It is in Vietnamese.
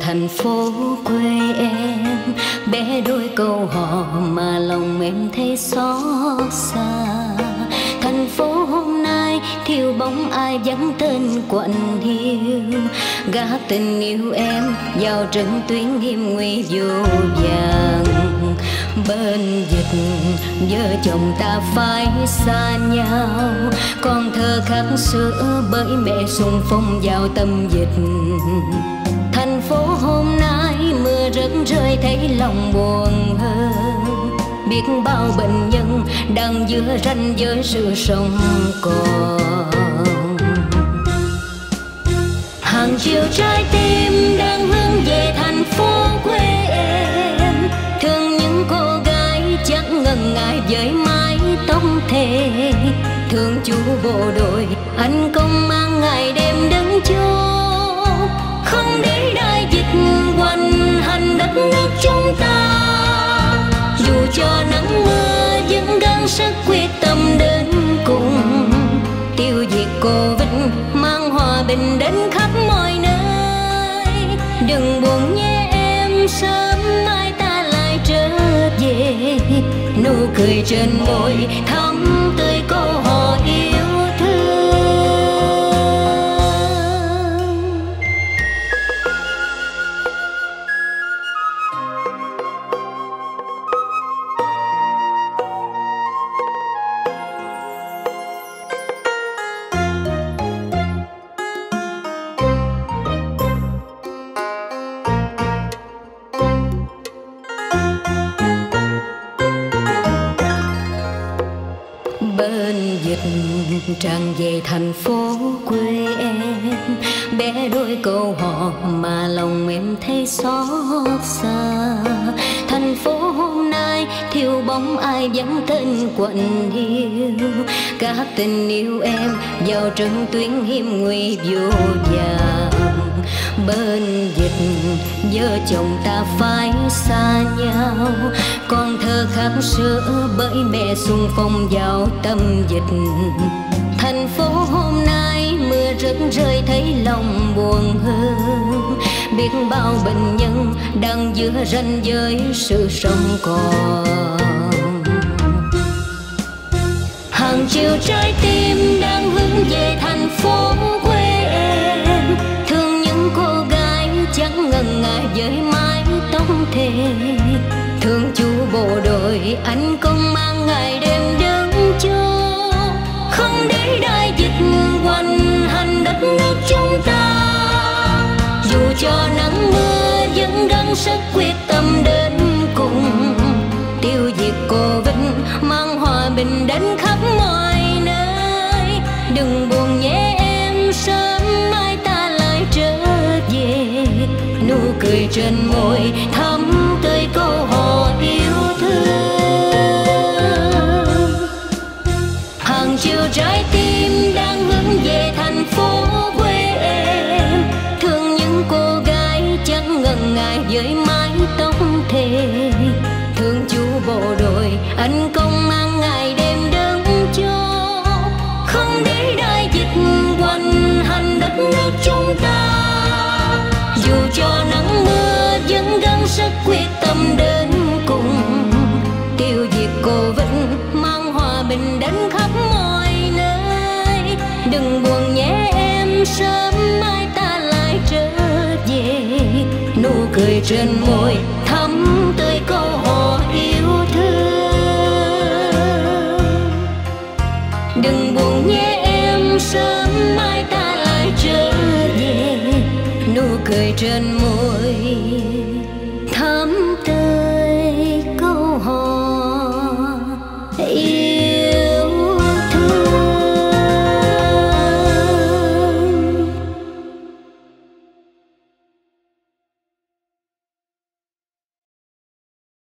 thành phố quê em. Bé đôi câu hò mà lòng em thấy xót xa. Thành phố hôm nay thiếu bóng ai vắng tên quạnh hiu gã tình yêu em vào trận tuyến nghiêm nguy vô vàng bên dịch vợ chồng ta phải xa nhau. Con thơ khắc sữa bởi mẹ sung phong vào tâm dịch. Thành phố hôm nay mưa rớt rơi thấy lòng buồn hơn. Biết bao bệnh nhân đang giữa ranh giới sự sống còn. Hàng chiều trái tim đang hướng về thành bộ đội. Anh công mang ngày đêm đứng chốt không để đại dịch quanh hành đất nước chúng ta. Dù cho nắng mưa vẫn gắng sức quyết tâm đến cùng. Tiêu diệt covid mang hòa bình đến khắp mọi nơi. Đừng buồn nhé em, sớm mai ta nụ cười trên môi thắm tươi câu hò yêu. Tràn về thành phố quê em, bé đôi câu hò mà lòng em thấy xót xa. Thành phố hôm nay thiếu bóng ai vắng tên quận hiu các tình yêu em vào trận tuyến hiểm nguy vô vàng bên dịch, vợ chồng ta phải xa nhau. Con thơ khắc sữa bởi mẹ xuân phong vào tâm dịch. Thành phố hôm nay mưa rất rơi thấy lòng buồn hơn biết bao bệnh nhân đang giữa ranh giới sự sống còn. Hàng chiều trái tim đang hướng về thành anh công mang ngày đêm đứng cho không để đại dịch quanh hành đất nước chúng ta. Dù cho nắng mưa, vẫn gắng sức quyết tâm đến cùng. Tiêu diệt covid mang hòa bình đến khắp mọi nơi. Đừng buồn nhé em, sớm mai ta lại trở về. Nụ cười trên môi thắm quyết tâm đến cùng. Tiêu diệt cô vĩnh mang hòa bình đến khắp mọi nơi. Đừng buồn nhé em, sớm mai ta lại trở về. Nụ cười trên môi thắm tươi câu hò yêu thương. Đừng buồn nhé em, sớm mai ta lại trở về. Nụ cười trên môi come